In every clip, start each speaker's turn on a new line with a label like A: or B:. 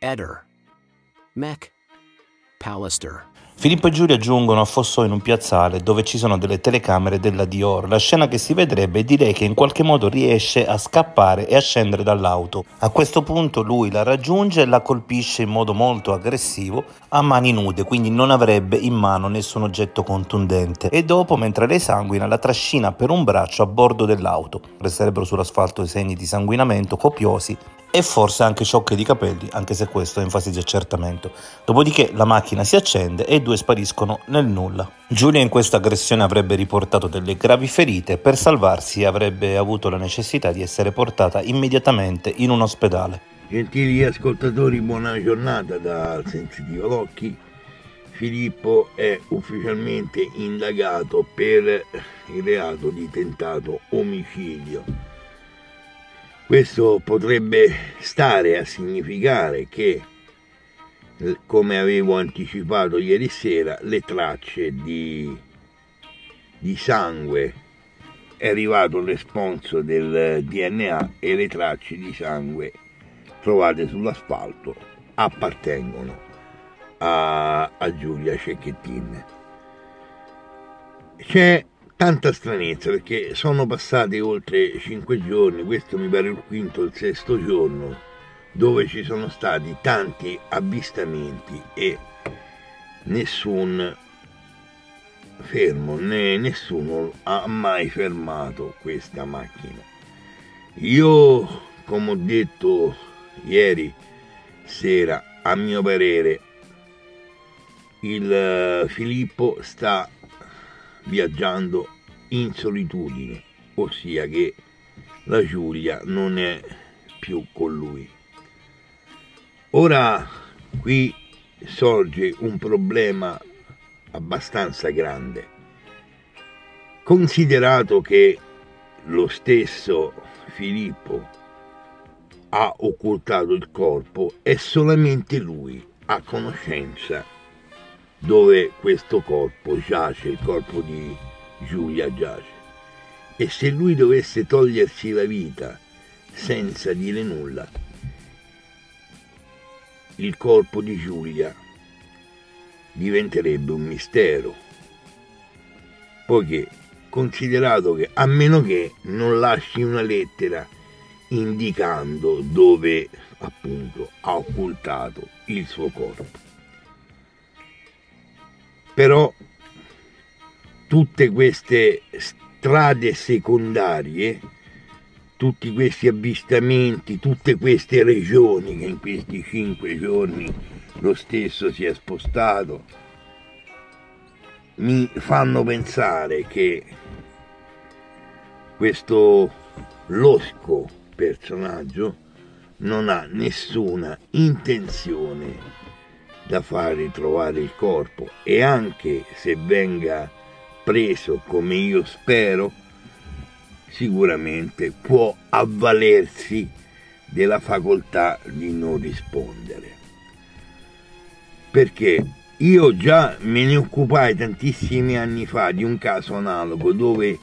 A: Eder, Mech, Pallister.
B: Filippo e Giulia giungono a Fossò in un piazzale dove ci sono delle telecamere della Dior. La scena che si vedrebbe è di che in qualche modo riesce a scappare e a scendere dall'auto. A questo punto lui la raggiunge e la colpisce in modo molto aggressivo a mani nude, quindi non avrebbe in mano nessun oggetto contundente. E dopo, mentre lei sanguina, la trascina per un braccio a bordo dell'auto. Resterebbero sull'asfalto i segni di sanguinamento copiosi e forse anche ciocche di capelli, anche se questo enfatizza accertamento. Dopodiché la macchina si accende e i due spariscono nel nulla. Giulia in questa aggressione avrebbe riportato delle gravi ferite, per salvarsi avrebbe avuto la necessità di essere portata immediatamente in un ospedale.
C: Gentili ascoltatori, buona giornata dal Sensitivo Locchi. Filippo è ufficialmente indagato per il reato di tentato omicidio questo potrebbe stare a significare che, come avevo anticipato ieri sera, le tracce di, di sangue è arrivato il responso del DNA e le tracce di sangue trovate sull'asfalto appartengono a, a Giulia Cecchettin. C'è tanta stranezza perché sono passati oltre cinque giorni, questo mi pare il quinto o il sesto giorno, dove ci sono stati tanti avvistamenti e nessun fermo, né nessuno ha mai fermato questa macchina. Io, come ho detto ieri sera, a mio parere, il Filippo sta viaggiando in solitudine, ossia che la Giulia non è più con lui. Ora qui sorge un problema abbastanza grande. Considerato che lo stesso Filippo ha occultato il corpo, è solamente lui a conoscenza dove questo corpo giace, il corpo di Giulia giace. E se lui dovesse togliersi la vita senza dire nulla, il corpo di Giulia diventerebbe un mistero. Poiché, considerato che a meno che non lasci una lettera indicando dove appunto ha occultato il suo corpo però tutte queste strade secondarie, tutti questi avvistamenti, tutte queste regioni che in questi cinque giorni lo stesso si è spostato, mi fanno pensare che questo losco personaggio non ha nessuna intenzione da far ritrovare il corpo e anche se venga preso come io spero, sicuramente può avvalersi della facoltà di non rispondere. Perché io già me ne occupai tantissimi anni fa di un caso analogo dove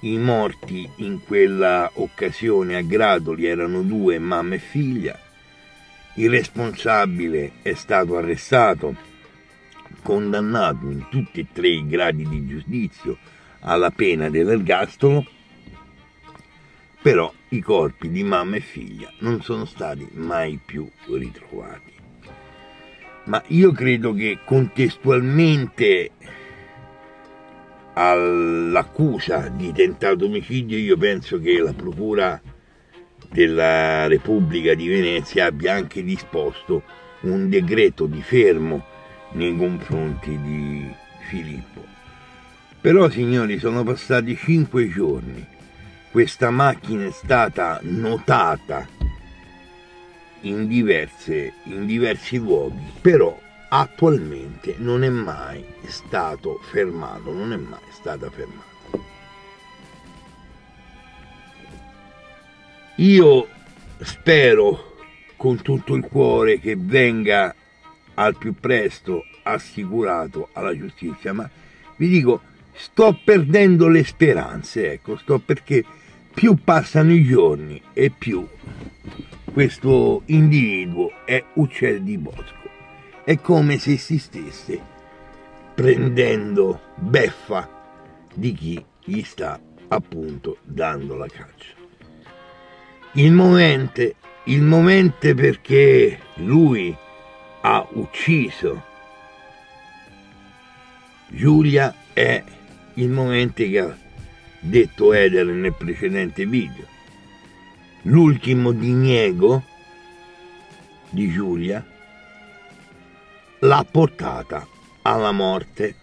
C: i morti in quella occasione a Gradoli erano due, mamma e figlia, il responsabile è stato arrestato, condannato in tutti e tre i gradi di giudizio alla pena dell'ergastolo, però i corpi di mamma e figlia non sono stati mai più ritrovati. Ma io credo che contestualmente all'accusa di tentato omicidio io penso che la procura della Repubblica di Venezia abbia anche disposto un decreto di fermo nei confronti di Filippo. Però, signori, sono passati cinque giorni. Questa macchina è stata notata in, diverse, in diversi luoghi, però attualmente non è mai stato fermato, non è mai stata fermata. Io spero con tutto il cuore che venga al più presto assicurato alla giustizia, ma vi dico, sto perdendo le speranze, ecco, sto perché più passano i giorni e più questo individuo è uccel di bosco. È come se si stesse prendendo beffa di chi gli sta appunto dando la caccia. Il momento, il momento perché lui ha ucciso Giulia è il momento che ha detto Eder nel precedente video. L'ultimo diniego di Giulia l'ha portata alla morte.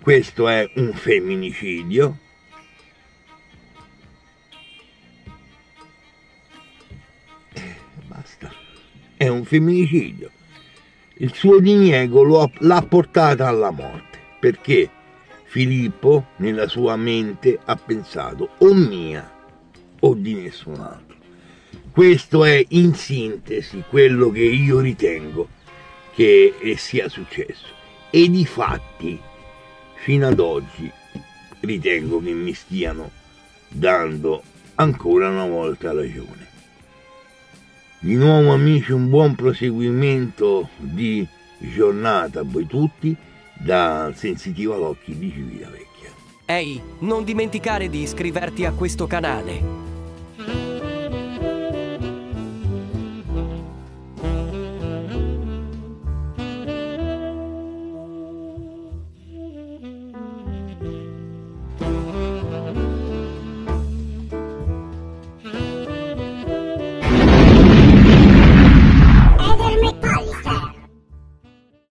C: Questo è un femminicidio. È un femminicidio. Il suo diniego ha, l'ha portata alla morte perché Filippo nella sua mente ha pensato o mia o di nessun altro. Questo è in sintesi quello che io ritengo che sia successo. E di fatti, fino ad oggi, ritengo che mi stiano dando ancora una volta ragione. Di nuovo amici un buon proseguimento di giornata a voi tutti da Sensitiva Locchi di Civitavecchia.
D: Ehi, non dimenticare di iscriverti a questo canale